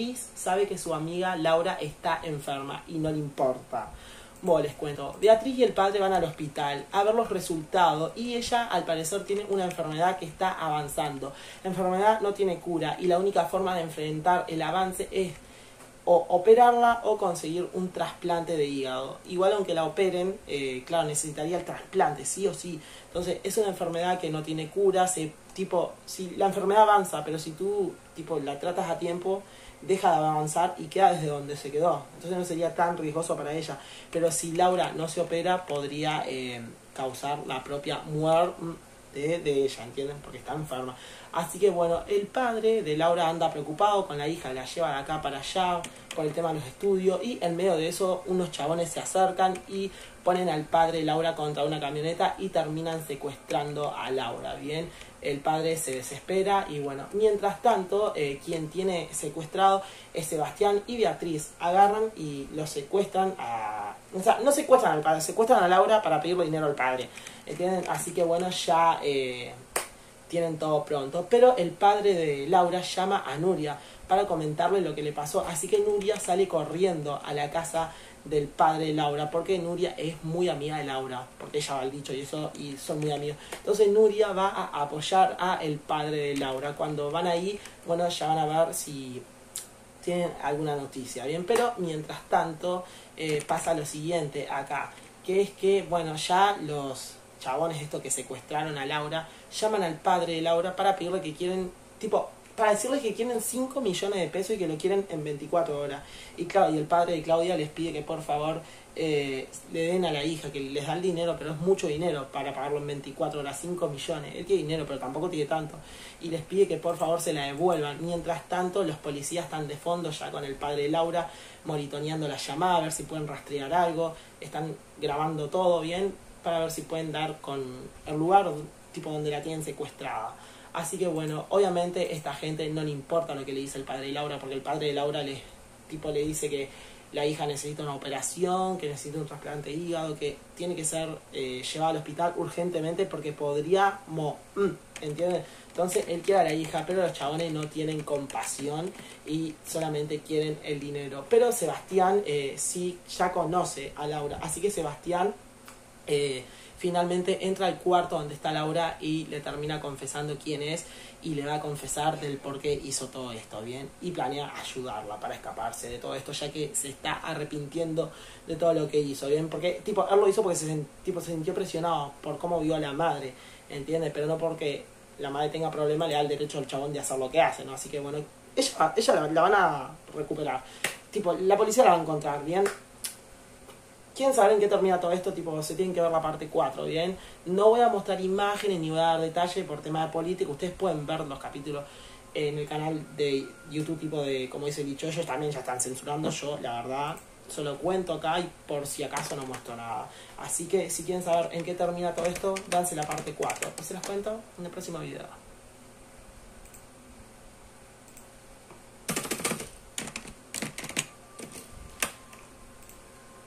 Beatriz sabe que su amiga Laura está enferma y no le importa. Bueno, les cuento. Beatriz y el padre van al hospital a ver los resultados y ella al parecer tiene una enfermedad que está avanzando. La enfermedad no tiene cura y la única forma de enfrentar el avance es o operarla o conseguir un trasplante de hígado. Igual aunque la operen, eh, claro, necesitaría el trasplante, sí o sí. Entonces es una enfermedad que no tiene cura, se, tipo, si la enfermedad avanza, pero si tú tipo la tratas a tiempo, deja de avanzar y queda desde donde se quedó. Entonces no sería tan riesgoso para ella. Pero si Laura no se opera, podría eh, causar la propia muerte de, ella, ¿entienden? Porque está enferma. Así que bueno, el padre de Laura anda preocupado con la hija, la lleva de acá para allá por el tema de los estudios y en medio de eso unos chabones se acercan y ponen al padre Laura contra una camioneta y terminan secuestrando a Laura, ¿bien? El padre se desespera y bueno, mientras tanto, eh, quien tiene secuestrado es Sebastián y Beatriz. Agarran y lo secuestran a... O sea, no secuestran al padre, secuestran a Laura para pedirle dinero al padre. ¿Entienden? Así que bueno, ya... Eh, tienen todo pronto. Pero el padre de Laura llama a Nuria para comentarle lo que le pasó. Así que Nuria sale corriendo a la casa del padre de Laura, porque Nuria es muy amiga de Laura, porque ella va al dicho y eso, y son muy amigos. Entonces Nuria va a apoyar a el padre de Laura. Cuando van ahí, bueno, ya van a ver si tienen alguna noticia, ¿bien? Pero mientras tanto, eh, pasa lo siguiente acá, que es que, bueno, ya los chabones estos que secuestraron a Laura, llaman al padre de Laura para pedirle que quieren, tipo, para decirles que quieren 5 millones de pesos y que lo quieren en 24 horas. Y y el padre de Claudia les pide que por favor eh, le den a la hija, que les da el dinero, pero es mucho dinero para pagarlo en 24 horas, 5 millones. Él tiene dinero, pero tampoco tiene tanto. Y les pide que por favor se la devuelvan. Mientras tanto, los policías están de fondo ya con el padre de Laura, monitoneando la llamada, a ver si pueden rastrear algo. Están grabando todo bien para ver si pueden dar con el lugar tipo donde la tienen secuestrada. Así que bueno, obviamente esta gente no le importa lo que le dice el padre de Laura, porque el padre de Laura le, tipo, le dice que la hija necesita una operación, que necesita un trasplante de hígado, que tiene que ser eh, llevada al hospital urgentemente porque podría mo mm, ¿entiendes? Entonces él quiere a la hija, pero los chabones no tienen compasión y solamente quieren el dinero. Pero Sebastián eh, sí ya conoce a Laura, así que Sebastián eh, finalmente entra al cuarto donde está Laura y le termina confesando quién es y le va a confesar del por qué hizo todo esto, ¿bien? Y planea ayudarla para escaparse de todo esto, ya que se está arrepintiendo de todo lo que hizo, ¿bien? Porque, tipo, él lo hizo porque se, tipo, se sintió presionado por cómo vio a la madre, ¿entiendes? Pero no porque la madre tenga problemas, le da el derecho al chabón de hacer lo que hace, ¿no? Así que, bueno, ella, ella la, la van a recuperar. Tipo, la policía la va a encontrar, ¿bien? Quieren saber en qué termina todo esto, tipo, se tienen que ver la parte 4, ¿bien? No voy a mostrar imágenes ni voy a dar detalles por tema de política, ustedes pueden ver los capítulos en el canal de YouTube, tipo de, como dice dicho, ellos también ya están censurando, yo la verdad solo cuento acá y por si acaso no muestro nada. Así que si quieren saber en qué termina todo esto, danse la parte 4. Pues se las cuento en el próximo video.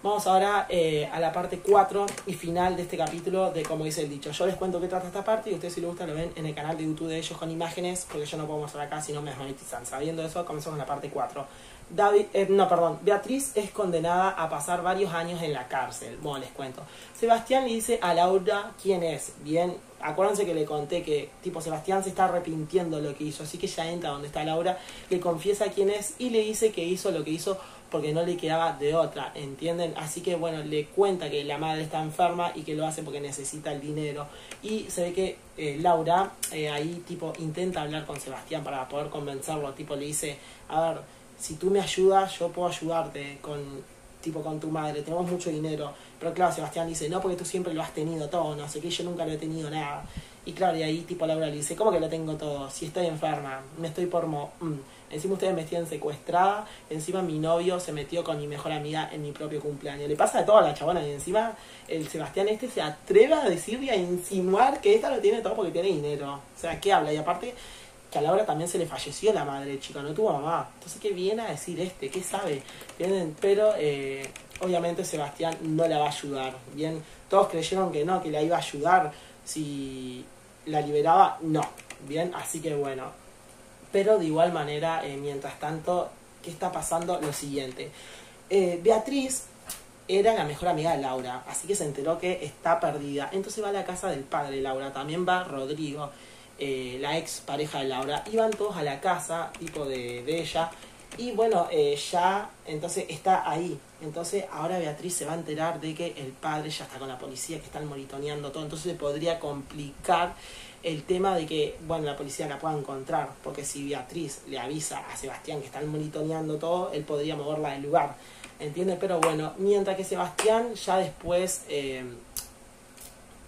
Vamos ahora eh, a la parte 4 y final de este capítulo de como dice el dicho. Yo les cuento qué trata esta parte y ustedes si les gusta lo ven en el canal de YouTube de ellos con imágenes, porque yo no puedo mostrar acá si no me desmonetizan. Sabiendo eso, comenzamos en la parte 4. David, eh, no, perdón, Beatriz es condenada a pasar varios años en la cárcel. Bueno, les cuento. Sebastián le dice a Laura quién es. Bien, acuérdense que le conté que tipo Sebastián se está arrepintiendo lo que hizo, así que ya entra donde está Laura, le confiesa quién es y le dice que hizo lo que hizo porque no le quedaba de otra, ¿entienden? Así que bueno, le cuenta que la madre está enferma y que lo hace porque necesita el dinero. Y se ve que eh, Laura eh, ahí tipo intenta hablar con Sebastián para poder convencerlo, tipo le dice, a ver, si tú me ayudas, yo puedo ayudarte con tipo con tu madre, tenemos mucho dinero. Pero claro, Sebastián dice, no, porque tú siempre lo has tenido todo, no sé que yo nunca lo he tenido nada. Y claro, y ahí tipo Laura le dice, ¿cómo que lo tengo todo? Si estoy enferma, me estoy por... Mo mm. Encima ustedes me tienen secuestrada. Encima mi novio se metió con mi mejor amiga en mi propio cumpleaños. Le pasa de todo a la chabona. Y encima el Sebastián este se atreve a decirle, a insinuar que esta lo tiene todo porque tiene dinero. O sea, ¿qué habla? Y aparte que a Laura también se le falleció la madre, chica, no tuvo mamá. Entonces, ¿qué viene a decir este? ¿Qué sabe? Pero eh, obviamente Sebastián no la va a ayudar. Bien, todos creyeron que no, que la iba a ayudar si la liberaba. No. Bien, así que bueno, pero de igual manera, eh, mientras tanto, ¿qué está pasando? Lo siguiente. Eh, Beatriz era la mejor amiga de Laura, así que se enteró que está perdida. Entonces va a la casa del padre Laura, también va Rodrigo, eh, la ex pareja de Laura. Iban todos a la casa, tipo de, de ella, y bueno, eh, ya entonces está ahí. Entonces ahora Beatriz se va a enterar de que el padre ya está con la policía, que están monitoneando todo. Entonces se podría complicar el tema de que, bueno, la policía la pueda encontrar. Porque si Beatriz le avisa a Sebastián que están monitoneando todo, él podría moverla del lugar. ¿Entiendes? Pero bueno, mientras que Sebastián ya después... Eh,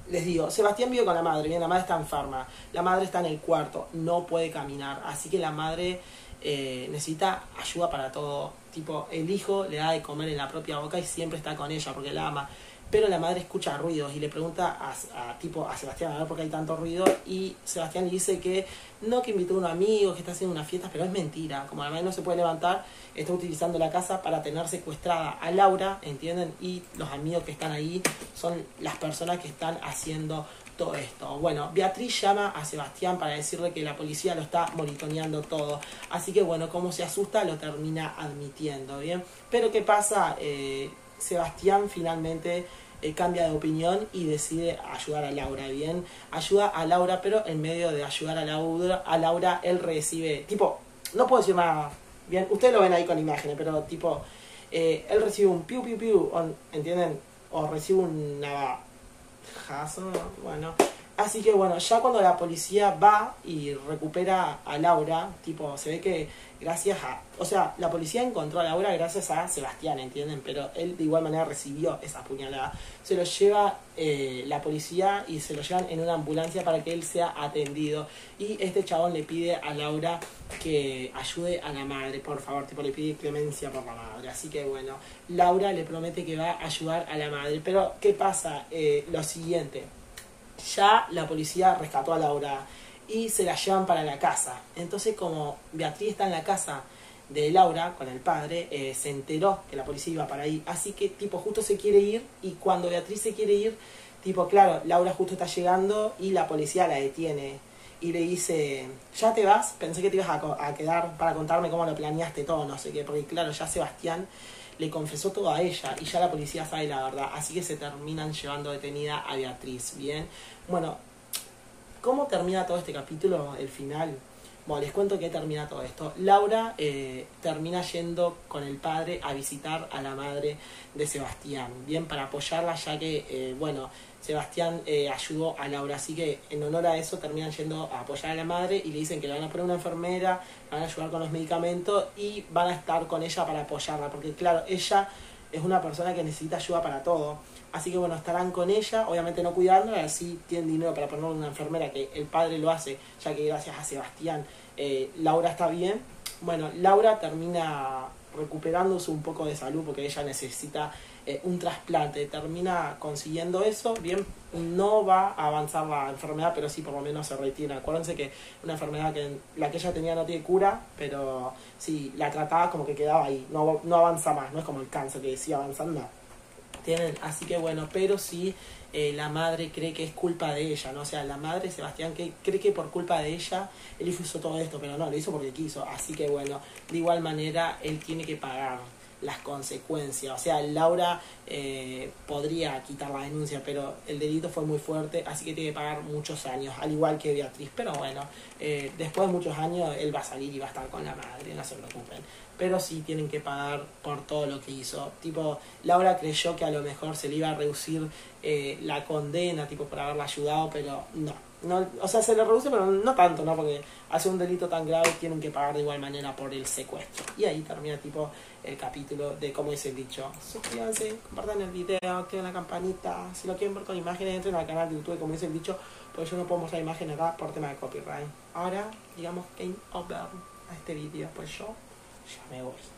les digo, Sebastián vive con la madre, bien, la madre está enferma, la madre está en el cuarto, no puede caminar, así que la madre eh, necesita ayuda para todo. Tipo, el hijo le da de comer en la propia boca y siempre está con ella porque la ama. Pero la madre escucha ruidos y le pregunta a, tipo, a Sebastián a ver por qué hay tanto ruido. Y Sebastián le dice que no, que invitó a un amigo, que está haciendo una fiesta, pero es mentira. Como la madre no se puede levantar, está utilizando la casa para tener secuestrada a Laura, ¿entienden? Y los amigos que están ahí son las personas que están haciendo todo esto. Bueno, Beatriz llama a Sebastián para decirle que la policía lo está monitoreando todo. Así que bueno, como se asusta, lo termina admitiendo, ¿bien? Pero ¿qué pasa? Eh, Sebastián finalmente eh, cambia de opinión y decide ayudar a Laura, ¿bien? Ayuda a Laura, pero en medio de ayudar a Laura, a Laura él recibe, tipo, no puedo decir nada, ¿bien? Ustedes lo ven ahí con imágenes, pero tipo, eh, él recibe un piu piu piu, ¿entienden? O recibe una bueno. Así que bueno, ya cuando la policía va y recupera a Laura, tipo, se ve que gracias a... O sea, la policía encontró a Laura gracias a Sebastián, ¿entienden? Pero él de igual manera recibió esa puñalada. Se lo lleva eh, la policía y se lo llevan en una ambulancia para que él sea atendido. Y este chabón le pide a Laura que ayude a la madre, por favor, tipo, le pide clemencia por la madre. Así que bueno, Laura le promete que va a ayudar a la madre. Pero, ¿qué pasa? Eh, lo siguiente ya la policía rescató a Laura y se la llevan para la casa. Entonces, como Beatriz está en la casa de Laura con el padre, eh, se enteró que la policía iba para ahí. Así que, tipo, justo se quiere ir y cuando Beatriz se quiere ir, tipo, claro, Laura justo está llegando y la policía la detiene. Y le dice, ya te vas, pensé que te ibas a, a quedar para contarme cómo lo planeaste todo, no sé qué, porque claro, ya Sebastián le confesó todo a ella y ya la policía sabe la verdad, así que se terminan llevando detenida a Beatriz, ¿bien? Bueno, ¿cómo termina todo este capítulo, el final? Bueno, les cuento que termina todo esto. Laura eh, termina yendo con el padre a visitar a la madre de Sebastián, bien, para apoyarla, ya que, eh, bueno, Sebastián eh, ayudó a Laura, así que en honor a eso terminan yendo a apoyar a la madre y le dicen que le van a poner una enfermera, van a ayudar con los medicamentos y van a estar con ella para apoyarla, porque claro, ella es una persona que necesita ayuda para todo. Así que bueno, estarán con ella, obviamente no cuidándola, así tienen dinero para ponerle una enfermera, que el padre lo hace, ya que gracias a Sebastián eh, Laura está bien. Bueno, Laura termina recuperándose un poco de salud porque ella necesita eh, un trasplante, termina consiguiendo eso, bien, no va a avanzar la enfermedad, pero sí por lo menos se retira. Acuérdense que una enfermedad que la que ella tenía no tiene cura, pero si la trataba como que quedaba ahí, no, no avanza más, no es como el cáncer que decía avanzando. Tienen, así que bueno, pero sí eh, la madre cree que es culpa de ella, ¿no? O sea, la madre, Sebastián, que cree que por culpa de ella él hizo todo esto, pero no, lo hizo porque quiso. Así que bueno, de igual manera él tiene que pagar las consecuencias. O sea, Laura eh, podría quitar la denuncia, pero el delito fue muy fuerte, así que tiene que pagar muchos años, al igual que Beatriz. Pero bueno, eh, después de muchos años él va a salir y va a estar con la madre, no se preocupen. Pero sí tienen que pagar por todo lo que hizo. Tipo, Laura creyó que a lo mejor se le iba a reducir eh, la condena, tipo, por haberla ayudado, pero no no, o sea, se le reduce, pero no tanto, ¿no? Porque hace un delito tan grave, tienen que pagar de igual manera por el secuestro. Y ahí termina, tipo, el capítulo de cómo es el dicho. Suscríbanse, compartan el video, activen la campanita. Si lo quieren ver con imágenes, entren al canal de YouTube, como dice el dicho, porque yo no puedo mostrar imagen acá por tema de copyright. Ahora, digamos, game over a este video, pues yo ya me voy.